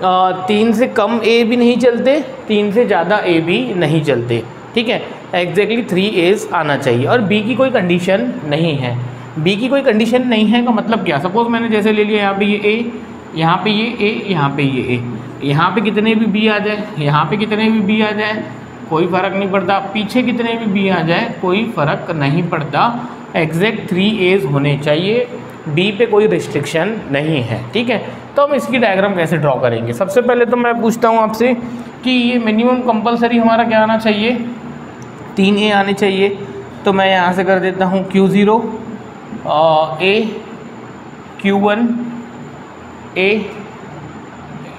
आ, तीन से कम ए भी नहीं चलते तीन से ज़्यादा ए भी नहीं चलते। ठीक है एग्जैक्टली थ्री एज आना चाहिए। और बी की कोई कंडीशन नहीं है। बी की कोई कंडीशन नहीं है का मतलब क्या? सपोज़ मैंने जैसे ले लिया, यहाँ पे ये ए यहाँ पे ये ए यहाँ पे ये ए यहाँ पे कितने भी बी आ जाए, यहाँ पे कितने भी बी आ जाए, कोई फ़र्क नहीं पड़ता। पीछे कितने भी बी आ जाए, कोई फ़र्क नहीं पड़ता। एग्जैक्ट थ्री एज होने चाहिए। बी पे कोई रिस्ट्रिक्शन नहीं है, ठीक है? तो हम इसकी डायग्राम कैसे ड्रॉ करेंगे? सबसे पहले तो मैं पूछता हूँ आपसे कि ये मिनिमम कंपलसरी हमारा क्या आना चाहिए? तीन ए आने चाहिए। तो मैं यहाँ से कर देता हूँ Q zero A Q one A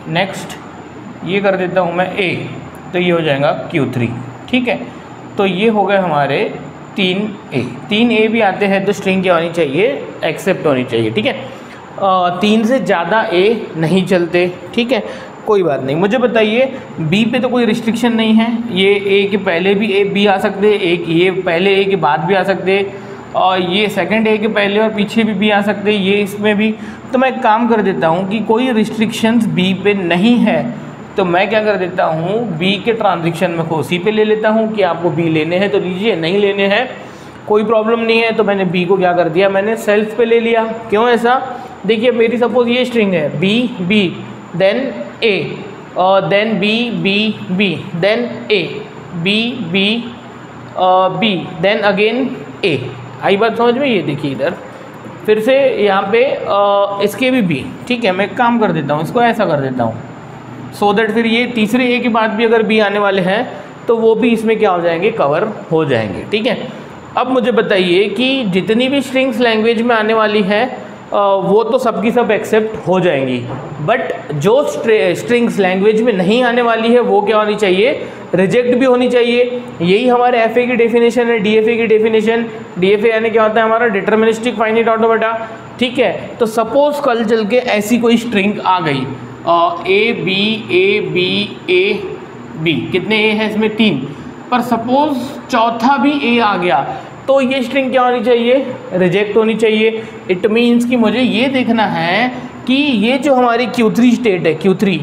next ये कर देता हूँ मैं ए तो ये हो जाएगा क्यू थ्री ठीक है? तो ये हो गए हमारे तीन ए तीन ए भी आते हैं तो स्ट्रिंग क्या होनी चाहिए? एक्सेप्ट होनी चाहिए, ठीक है? तीन से ज़्यादा ए नहीं चलते, ठीक है? कोई बात नहीं, मुझे बताइए बी पे तो कोई रिस्ट्रिक्शन नहीं है? ये ए के पहले भी ए बी आ सकते, एक ये पहले ए के बाद भी आ सकते और ये सेकंड ए के पहले और पीछे भी बी आ सकते हैं, ये इसमें भी। तो मैं काम कर देता हूँ कि कोई रिस्ट्रिक्शंस बी पे नहीं है तो मैं क्या कर देता हूँ बी के ट्रांजेक्शन में को सी पे ले लेता हूँ कि आपको बी लेने हैं तो लीजिए, नहीं लेने हैं, कोई प्रॉब्लम नहीं है तो मैंने बी को क्या कर दिया, मैंने सेल्फ पे ले लिया। क्यों ऐसा? देखिए, मेरी सपोज़ ये स्ट्रिंग है बी बी देन ए और then B B B then A B B B then again A आई बात समझ में? ये देखिए इधर। फिर से यहाँ पे इसके भी बी ठीक है, मैं एक काम कर देता हूँ, इसको ऐसा कर देता हूँ। सो दैट फिर ये तीसरे ए के बाद भी अगर बी आने वाले हैं तो वो भी इसमें क्या हो जाएँगे? कवर हो जाएँगे, ठीक है? अब मुझे बताइए कि जितनी भी स्ट्रिंग्स लैंग्वेज में आने वाली है वो तो सबकी सब एक्सेप्ट हो जाएँगी। बट जो स्ट्रिंग्स लैंग्वेज में नहीं आने वाली है, वो क्या होनी चाहिए? रिजेक्ट भी होनी चाहिए। यही हमारे एफए की डेफिनेशन है डीएफए की डेफिनेशन डी एफ़ यानी क्या होता है हमारा? डिटर्मिनिस्टिक फाइनिट ऑटोमेटा ठीक है? तो सपोज़ कल चल के ऐसी कोई स्ट्रिंग आ गई। A B A B A B कितने ए हैं इसमें? तीन। पर सपोज़ चौथा भी ए आ गया। तो ये स्ट्रिंग क्या होनी चाहिए? रिजेक्ट होनी चाहिए। इट मीन्स कि मुझे ये देखना है कि ये जो हमारी Q3 स्टेट है Q3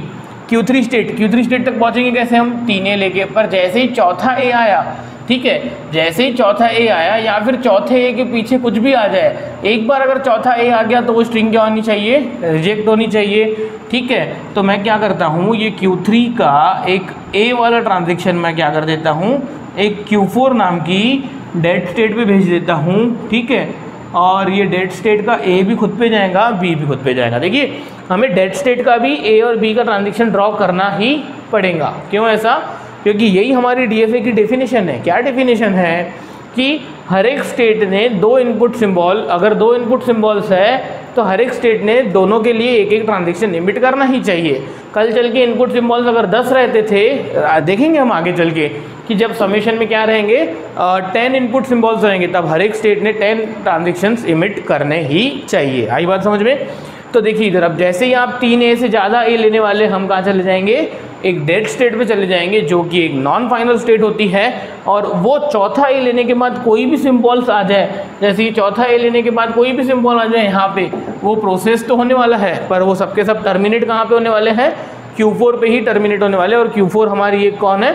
Q3 state Q3 state तक पहुँचेंगे कैसे हम? तीन ए लेके। पर जैसे ही चौथा ए आया, ठीक है? जैसे ही चौथा ए आया या फिर चौथे ए के पीछे कुछ भी आ जाए, एक बार अगर चौथा ए आ गया तो वो स्ट्रिंग क्या होनी चाहिए? रिजेक्ट होनी चाहिए। ठीक है? तो मैं क्या करता हूँ? ये Q3 का एक ए वाला ट्रांजेक्शन मैं क्या कर देता हूँ? एक Q4 नाम की डेड स्टेट पे भेज देता हूँ, ठीक है? और ये डेड स्टेट का ए भी खुद पे जाएगा बी भी खुद पे जाएगा। देखिए, हमें डेड स्टेट का भी ए और बी का ट्रांजेक्शन ड्रॉ करना ही पड़ेगा। क्यों ऐसा? क्योंकि यही हमारी डीएफए की डेफिनेशन है। क्या डेफिनेशन है? कि हर एक स्टेट ने दो इनपुट सिंबल अगर दो इनपुट सिंबल्स है तो हर एक स्टेट ने दोनों के लिए एक एक ट्रांजेक्शन लिमिट करना ही चाहिए। कल चल के इनपुट सिंबल्स अगर 10 रहते थे देखेंगे हम आगे चल के। कि जब समेशन में क्या रहेंगे टेन इनपुट सिंबल्स रहेंगे, तब हर एक स्टेट ने टेन ट्रांजेक्शन इमिट करने ही चाहिए। आई बात समझ में? तो देखिए इधर, अब जैसे ही आप तीन ए से ज़्यादा ए लेने वाले, हम कहाँ चले जाएँगे? एक डेड स्टेट पे चले जाएँगे, जो कि एक नॉन फाइनल स्टेट होती है, और वो चौथा ए लेने के बाद कोई भी सिम्बॉल्स आ जाए, जैसे कि चौथा ए लेने के बाद कोई भी सिम्बॉल आ जाए यहाँ पे, वो प्रोसेस तो होने वाला है, पर वो सबके सब टर्मिनेट कहाँ पे होने वाले हैं? Q4 पे ही टर्मिनेट होने वाले और Q4 हमारी एक कौन है?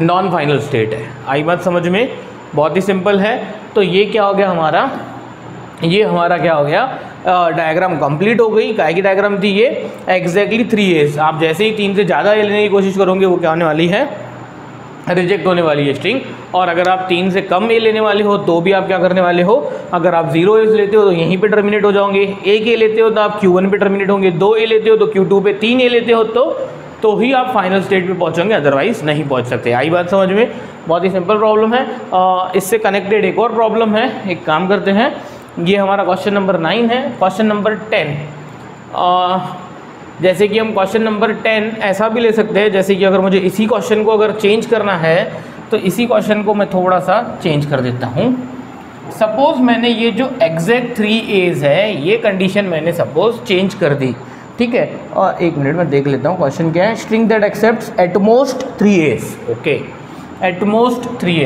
नॉन फाइनल स्टेट है। आई बात समझ में? बहुत ही सिंपल है। तो ये क्या हो गया हमारा? ये हमारा क्या हो गया? डायग्राम कंप्लीट हो गई। काय की डायग्राम थी ये? एग्जैक्टली थ्री एज आप जैसे ही तीन से ज़्यादा ए लेने की कोशिश करोगे, वो क्या होने वाली है? रिजेक्ट होने वाली है स्ट्रिंग और अगर आप तीन से कम ए लेने वाले हो तो भी आप क्या करने वाले हो? अगर आप ज़ीरो एज लेते हो तो यहीं पे टर्मिनेट हो जाओगे। एक ए लेते हो तो आप क्यू वन पे टर्मिनेट होंगे। दो ए लेते हो तो क्यू टू पे तीन ए लेते हो तो तो ही आप फाइनल स्टेट पे पहुंचोगे अदरवाइज़ नहीं पहुँच सकते। आई बात समझ में? बहुत ही सिंपल प्रॉब्लम है। आ, इससे कनेक्टेड एक और प्रॉब्लम है। एक काम करते हैं। ये हमारा क्वेश्चन नंबर नाइन है। क्वेश्चन नंबर टेन जैसे कि हम क्वेश्चन नंबर टेन ऐसा भी ले सकते हैं जैसे कि अगर मुझे इसी क्वेश्चन को अगर चेंज करना है तो इसी क्वेश्चन को मैं थोड़ा सा चेंज कर देता हूँ। सपोज़ मैंने ये जो एग्जैक्ट थ्री एज है ये कंडीशन मैंने सपोज़ चेंज कर दी। ठीक है? और एक मिनट में देख लेता हूँ क्वेश्चन क्या है। String that accept at most three A's okay at most three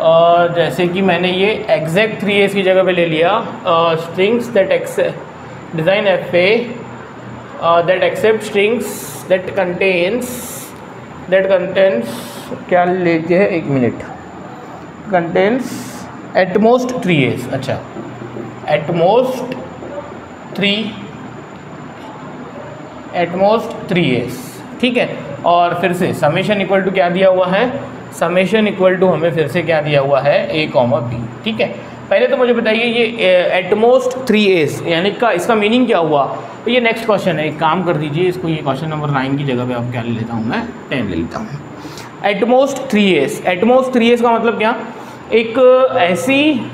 और जैसे कि मैंने ये एग्जैक्ट थ्री एस की जगह पे ले लिया। Strings that X design F A that accept strings that contains that contents क्या लेते हैं? एक minute. Contents at most three S अच्छा। At most three at most three S ठीक है? और फिर से समेशन इक्वल टू क्या दिया हुआ है? समेशन इक्वल टू हमें फिर से क्या दिया हुआ है? ए कॉमा बी ठीक है? पहले तो मुझे बताइए, ये एटमोस्ट थ्री एस यानी का इसका मीनिंग क्या हुआ? तो ये नेक्स्ट क्वेश्चन है। एक काम कर दीजिए, इसको ये क्वेश्चन नंबर नाइन की जगह पे आप क्या ले लेता हूँ मैं? टेन ले लेता हूँ। At most three S at most three S का मतलब क्या? एक, ऐसी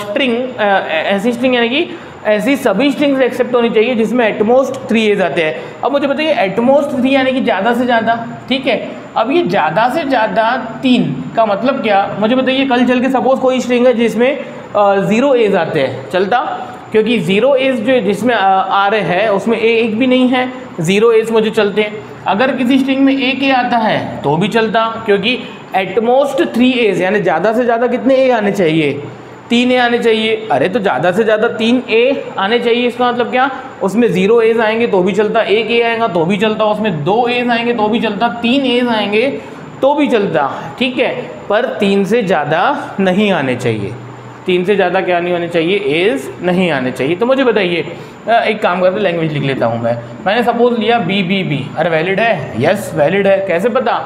स्ट्रिंग ऐसी स्ट्रिंग यानी कि ऐसी सभी स्ट्रिंग्स एक्सेप्ट होनी चाहिए जिसमें एटमोस्ट थ्री एज आते हैं। अब मुझे बताइए एटमोस्ट थ्री यानी कि ज़्यादा से ज़्यादा, ठीक है? अब ये ज़्यादा से ज़्यादा तीन का मतलब क्या? मुझे बताइए, कल चल के सपोज़ कोई स्ट्रिंग है जिसमें ज़ीरो एज आते हैं। चलता? क्योंकि ज़ीरो एज जो जिसमें आ रहे हैं, उसमें ए एक भी नहीं है ज़ीरो एज मुझे चलते हैं। अगर किसी स्ट्रिंग में एक ए आता है तो भी चलता, क्योंकि एटमोस्ट थ्री एज यानी ज़्यादा से ज़्यादा कितने ए आने चाहिए? तीन ए आने चाहिए। अरे तो ज़्यादा से ज़्यादा तीन ए आने चाहिए, इसका मतलब क्या? उसमें ज़ीरो एज आएँगे तो भी चलता एक ए आएगा तो भी चलता। उसमें दो एज आएँगे तो भी चलता। तीन एज आएँगे तो भी चलता। ठीक है? पर तीन से ज़्यादा नहीं आने चाहिए। तीन से ज़्यादा क्या नहीं होने चाहिए? एज नहीं आने चाहिए। तो मुझे बताइए एक काम करके लैंग्वेज लिख लेता हूँ मैं। मैंने सपोज़ लिया बी बी बी अरे वैलिड है? यस वैलिड है। कैसे पता?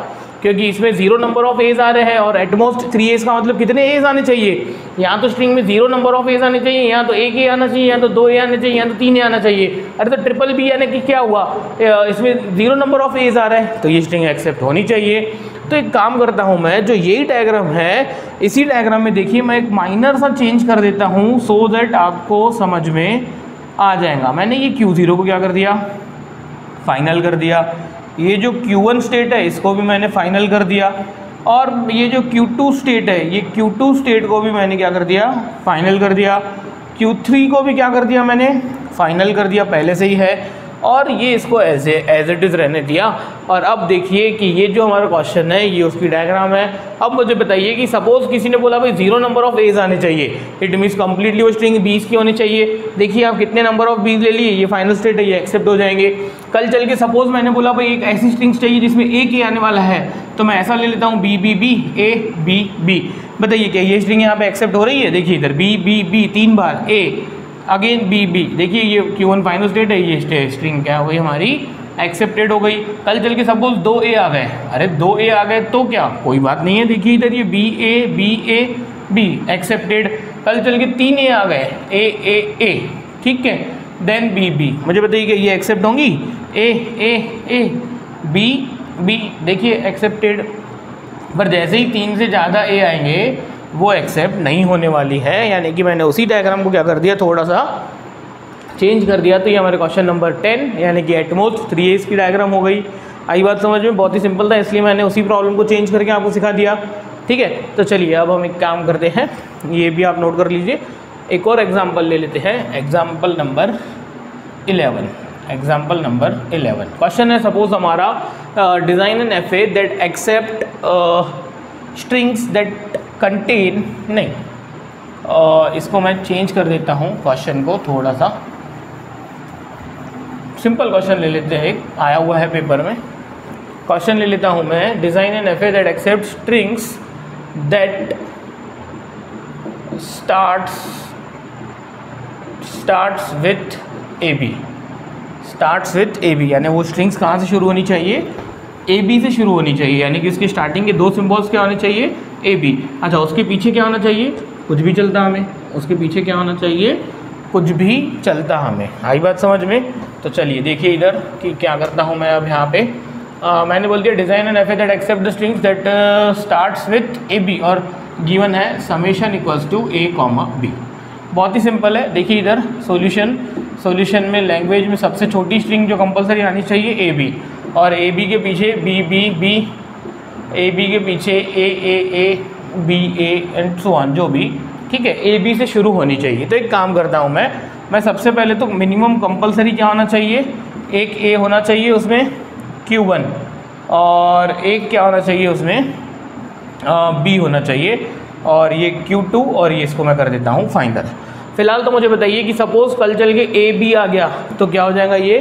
क्योंकि इसमें ज़ीरो नंबर ऑफ़ एज आ रहे हैं और एटमोस्ट थ्री एज का मतलब कितने एज आने चाहिए? यहाँ तो स्ट्रिंग में ज़ीरो नंबर ऑफ़ एज आने चाहिए, यहाँ तो एक ए आना चाहिए, यहाँ तो दो ए आने चाहिए, यहाँ तो तीन ए आना चाहिए। अरे तो ट्रिपल बी यानी कि क्या हुआ? इसमें ज़ीरो नंबर ऑफ़ एज आ रहा है तो ये स्ट्रिंग एक्सेप्ट होनी चाहिए। तो एक काम करता हूँ मैं, जो यही डायग्राम है, इसी डायग्राम में देखिए, मैं एक माइनर सा चेंज कर देता हूँ सो दैट आपको समझ में आ जाएगा। मैंने ये क्यू ज़ीरो को क्या कर दिया? फाइनल कर दिया। ये जो Q1 स्टेट है, इसको भी मैंने फाइनल कर दिया। और ये जो Q2 स्टेट है, ये Q2 स्टेट को भी मैंने क्या कर दिया? फाइनल कर दिया। Q3 को भी क्या कर दिया मैंने? फाइनल कर दिया, पहले से ही है। और ये इसको एज एज इट इज़ रहने दिया। और अब देखिए कि ये जो हमारा क्वेश्चन है, ये उसकी डायग्राम है। अब मुझे बताइए कि सपोज़ किसी ने बोला, भाई ज़ीरो नंबर ऑफ़ एज आने चाहिए। इट मीन्स कम्प्लीटली वो स्ट्रिंग बीस की होनी चाहिए? देखिए, आप कितने नंबर ऑफ़ बीस ले लिए, ये फाइनल स्टेट है, ये एक्सेप्ट हो जाएँगे। कल चल के सपोज़ मैंने बोला, भाई, एक ऐसी स्ट्रिंग्स चाहिए जिसमें एक ही आने वाला है। तो मैं ऐसा ले लेता हूँ B B B A B B बताइए, क्या ये स्ट्रिंग यहाँ पे एक्सेप्ट हो रही है? देखिए इधर बी बी बी तीन बार ए अगेन बी बी देखिए, ये क्यू वन फाइनल स्टेट है, ये स्ट्रिंग क्या हुई हमारी? एक्सेप्टेड हो गई। कल चल के सपोज़ दो ए आ गए। अरे, दो ए आ गए तो क्या? कोई बात नहीं है। देखिए इधर ये B A B A B accepted कल चल के तीन ए आ गए। ए ए ए ठीक है? देन बी बी मुझे बताइए कि ये एक्सेप्ट होंगी? A A A B B देखिए एक्सेप्टेड पर जैसे ही तीन से ज़्यादा ए आएँगे वो एक्सेप्ट नहीं होने वाली है, यानी कि मैंने उसी डायग्राम को क्या कर दिया थोड़ा सा चेंज कर दिया तो ये हमारे क्वेश्चन नंबर टेन यानी कि एटमोस्ट थ्री एज की डायग्राम हो गई। आई बात समझ में? बहुत ही सिंपल था, इसलिए मैंने उसी प्रॉब्लम को चेंज करके आपको सिखा दिया। ठीक है? तो चलिए, अब हम एक काम करते हैं, ये भी आप नोट कर लीजिए। एक और एग्ज़ाम्पल ले लेते हैं example number eleven example number eleven question है सपोज़ हमारा design an F A that accept strings that contain नहीं। uh, इसको मैं चेंज कर देता हूँ क्वेश्चन को थोड़ा सा। सिंपल क्वेश्चन ले लेते हैं एक आया हुआ है पेपर में। क्वेश्चन ले लेता हूँ मैं design an F A that accept strings that starts starts with A B starts with A B यानी वो स्ट्रिंग्स कहाँ से शुरू होनी चाहिए? ए बी से शुरू होनी चाहिए यानी कि उसकी स्टार्टिंग के दो सिम्बॉल्स क्या होने चाहिए? A B. अच्छा उसके पीछे क्या होना चाहिए? कुछ भी चलता हमें। उसके पीछे क्या होना चाहिए? कुछ भी चलता हमें। आई बात समझ में? तो चलिए देखिए इधर कि क्या करता हूँ मैं अब यहाँ पे। आ, मैंने बोल दिया design and F that accept the strings that starts with A B और गिवन है summation equals to A comma B बहुत ही सिंपल है। देखिए इधर सॉल्यूशन सॉल्यूशन में लैंग्वेज में सबसे छोटी स्ट्रिंग जो कंपलसरी आनी चाहिए ए बी और ए बी के पीछे B B B A B के पीछे A A A B A and so on जो भी, ठीक है? ए बी से शुरू होनी चाहिए। तो एक काम करता हूँ मैं। मैं सबसे पहले तो मिनिमम कंपलसरी क्या होना चाहिए? एक ए होना चाहिए उसमें क्यू वन और एक क्या होना चाहिए उसमें? बी होना चाहिए। और ये क्यू टू और ये इसको मैं कर देता हूँ फाइनल फ़िलहाल तो मुझे बताइए कि सपोज़ कल चल के ए बी आ गया तो क्या हो जाएगा ये?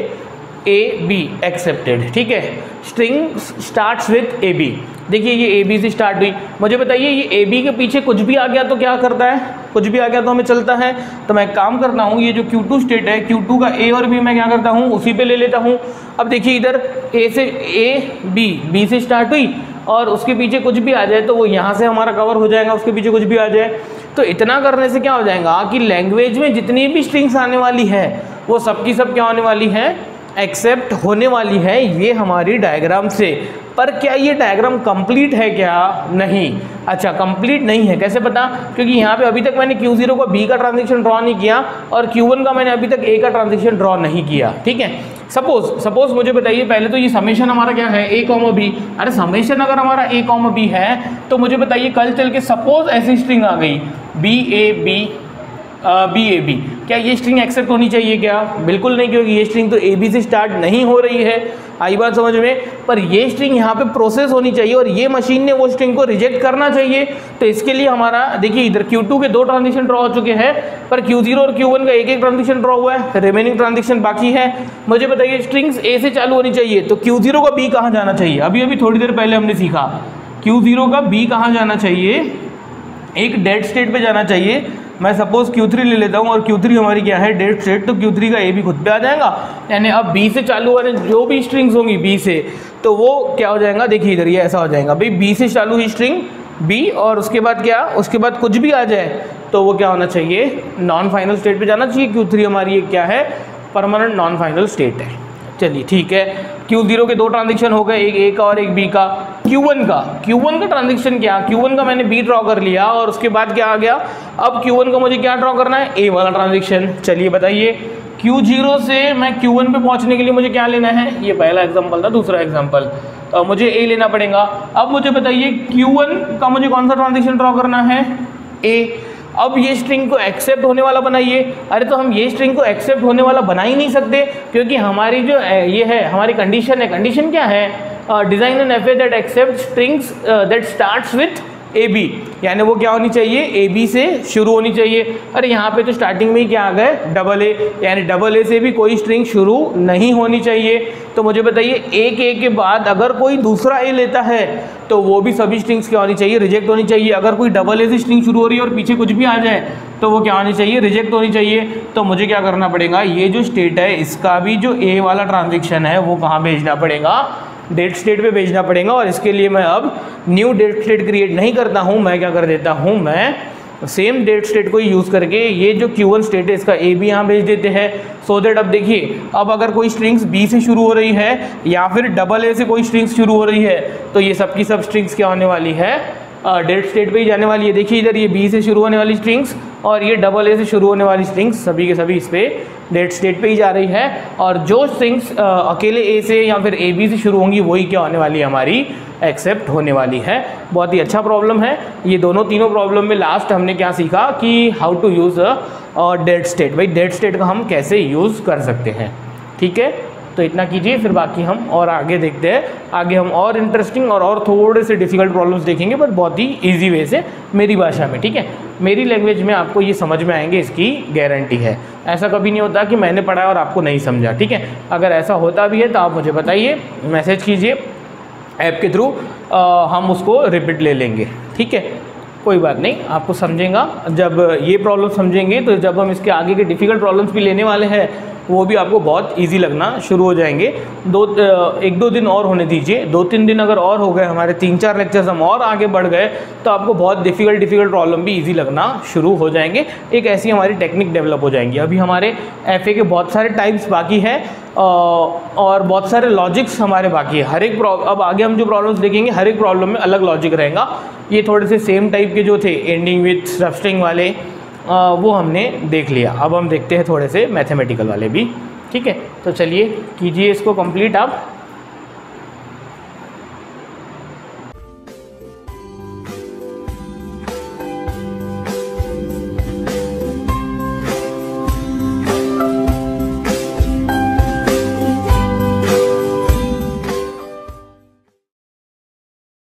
ए बी एक्सेप्टेड ठीक है? String starts with A B देखिए, ये ए बी से स्टार्ट हुई। मुझे बताइए, ये ए बी के पीछे कुछ भी आ गया तो क्या करता है? कुछ भी आ गया तो हमें चलता है। तो मैं काम करता हूँ, ये जो Q2 स्टेट है Q2 का ए और बी मैं क्या करता हूँ, उसी पे ले लेता हूँ। अब देखिए, इधर ए से ए बी बी से स्टार्ट हुई और उसके पीछे कुछ भी आ जाए तो वो यहाँ से हमारा कवर हो जाएगा, उसके पीछे कुछ भी आ जाए। तो इतना करने से क्या हो जाएगा कि लैंग्वेज में जितनी भी स्ट्रिंग्स आने वाली है, वो सबकी सब क्या होने वाली है? एक्सेप्ट होने वाली है ये हमारी डायग्राम से। पर क्या ये डायग्राम कंप्लीट है क्या? नहीं। अच्छा कंप्लीट नहीं है। कैसे पता? क्योंकि यहाँ पे अभी तक मैंने Q0 को B का ट्रांजेक्शन ड्रॉ नहीं किया और Q1 का मैंने अभी तक A का ट्रांजेक्शन ड्रॉ नहीं किया। ठीक है? सपोज़ सपोज़ मुझे बताइए, पहले तो ये समेशन हमारा क्या है? ए कॉमो बी अरे समेशन अगर हमारा ए कॉम बी है तो मुझे बताइए, कल चल के सपोज़ ऐसी स्ट्रिंग आ गई। B A B B A B क्या ये स्ट्रिंग एक्सेप्ट होनी चाहिए क्या? बिल्कुल नहीं, क्योंकि ये स्ट्रिंग तो ए बी से स्टार्ट नहीं हो रही है। आई बात समझ में? पर ये स्ट्रिंग यहाँ पे प्रोसेस होनी चाहिए और ये मशीन ने वो स्ट्रिंग को रिजेक्ट करना चाहिए। तो इसके लिए हमारा, देखिए इधर Q2 के दो ट्रांजेक्शन ड्रॉ हो चुके हैं, पर Q0 और Q1 का एक एक ट्रांजेक्शन ड्रॉ हुआ है। रिमेनिंग ट्रांजेक्शन बाकी है। मुझे बताइए स्ट्रिंग्स ए से चालू होनी चाहिए तो Q0 का बी कहाँ जाना चाहिए? अभी अभी थोड़ी देर पहले हमने सीखा। Q0 का बी कहाँ जाना चाहिए? एक डेड स्टेट पर जाना चाहिए। मैं सपोज़ Q3 ले लेता हूँ और Q3 हमारी क्या है डेट स्टेट तो Q3 का ए भी खुद पे आ जाएगा। यानी अब बी से चालू वाले जो भी स्ट्रिंग्स होंगी बी से तो वो क्या हो जाएगा? देखिए इधर ये ऐसा हो जाएगा। भाई बी से चालू ही स्ट्रिंग बी और उसके बाद क्या? उसके बाद कुछ भी आ जाए तो वो क्या होना चाहिए? नॉन फाइनल स्टेट पर जाना चाहिए। क्यू हमारी ये क्या है? परमानेंट नॉन फाइनल स्टेट है। चलिए, ठीक है। क्यू ज़ीरो के दो ट्रांजेक्शन हो गए, एक ए का और एक बी का। क्यू वन का। क्यू वन का ट्रांजेक्शन क्या? क्यू वन का मैंने बी ड्रॉ कर लिया और उसके बाद क्या आ गया? अब क्यू वन का मुझे क्या ड्रॉ करना है? ए वाला ट्रांजेक्शन चलिए बताइए। क्यू ज़ीरो से मैं क्यू वन पे पहुँचने के लिए मुझे क्या लेना है? ये पहला एग्ज़ाम्पल था, दूसरा एग्ज़ाम्पल तो मुझे ए लेना पड़ेगा। अब मुझे बताइए क्यू वन का मुझे कौन सा ट्रांजेक्शन ड्रॉ करना है? ए अब ये स्ट्रिंग को एक्सेप्ट होने वाला बनाइए। अरे तो हम ये स्ट्रिंग को एक्सेप्ट होने वाला बना ही नहीं सकते, क्योंकि हमारी जो ये है, हमारी कंडीशन है। कंडीशन क्या है? Design an F A that accept strings that starts with A B यानी वो क्या होनी चाहिए? ए बी से शुरू होनी चाहिए। अरे यहाँ पे तो स्टार्टिंग में ही क्या आ गए? डबल ए यानी डबल ए से भी कोई स्ट्रिंग शुरू नहीं होनी चाहिए। तो मुझे बताइए, एक ए के बाद अगर कोई दूसरा ए लेता है तो वो भी सभी स्ट्रिंग्स क्या होनी चाहिए? रिजेक्ट होनी चाहिए। अगर कोई डबल ए से स्ट्रिंग शुरू हो रही है और पीछे कुछ भी आ जाए तो वो क्या होनी चाहिए? रिजेक्ट होनी चाहिए। तो मुझे क्या करना पड़ेगा? ये जो स्टेट है, इसका भी जो ए वाला ट्रांजेक्शन है, वो कहाँ भेजना पड़ेगा? डेट स्टेट पे भेजना पड़ेगा और इसके लिए मैं अब न्यू डेट स्टेट क्रिएट नहीं करता हूँ, मैं क्या कर देता हूँ, मैं सेम डेट स्टेट को यूज़ करके ये जो Q1 स्टेट है, इसका ए भी यहाँ भेज देते हैं। सो देट अब देखिए, अब अगर कोई स्ट्रिंग्स बी से शुरू हो रही है या फिर डबल ए से कोई स्ट्रिंग्स शुरू हो रही है तो ये सबकी सब स्ट्रिंग्स क्या होने वाली है? डेट स्टेट पे ही जाने वाली है। देखिए इधर ये बी से शुरू होने वाली स्ट्रिंग्स और ये डबल ए से शुरू होने वाली स्ट्रिंग्स सभी के सभी इस पर डेट स्टेट पे ही जा रही है। और जो स्ट्रिंग्स अकेले ए से या फिर ए बी से शुरू होंगी, वही क्या होने वाली है, हमारी एक्सेप्ट होने वाली है। बहुत ही अच्छा प्रॉब्लम है। ये दोनों तीनों प्रॉब्लम में लास्ट हमने क्या सीखा कि how to use dead state भाई डेट स्टेट का हम कैसे यूज़ कर सकते हैं? ठीक है? तो इतना कीजिए, फिर बाकी हम और आगे देखते हैं। आगे हम और इंटरेस्टिंग और और थोड़े से डिफ़िकल्ट प्रॉब्लम्स देखेंगे बट बहुत ही ईजी वे से मेरी भाषा में, ठीक है? मेरी लैंग्वेज में आपको ये समझ में आएँगे, इसकी गारंटी है। ऐसा कभी नहीं होता कि मैंने पढ़ा और आपको नहीं समझा, ठीक है? अगर ऐसा होता भी है तो आप मुझे बताइए मैसेज कीजिए ऐप के थ्रू हम उसको रिपीट ले लेंगे, ठीक है? कोई बात नहीं, आपको समझेगा। जब ये प्रॉब्लम समझेंगे तो जब हम इसके आगे के डिफ़िकल्ट प्रॉब्लम्स भी लेने वाले हैं वो भी आपको बहुत इजी लगना शुरू हो जाएँगे। दो एक दो दिन और होने दीजिए। दो तीन दिन अगर और हो गए हमारे, तीन चार लेक्चर्स हम और आगे बढ़ गए तो आपको बहुत डिफ़िकल्ट डिफ़िकल्ट प्रॉब्लम भी ईजी लगना शुरू हो जाएँगे। एक ऐसी हमारी टेक्निक डेवलप हो जाएँगी। अभी हमारे एफ़ के बहुत सारे टाइप्स बाकी है और बहुत सारे लॉजिक्स हमारे बाकी है। हर एक अब आगे हम जो प्रॉब्लम्स देखेंगे, हर एक प्रॉब्लम में अलग लॉजिक रहेगा। ये थोड़े से सेम टाइप के जो थे एंडिंग विथ सबस्ट्रिंग वाले वो हमने देख लिया। अब हम देखते हैं थोड़े से मैथमेटिकल वाले भी। ठीक है? तो चलिए कीजिए इसको कंप्लीट आप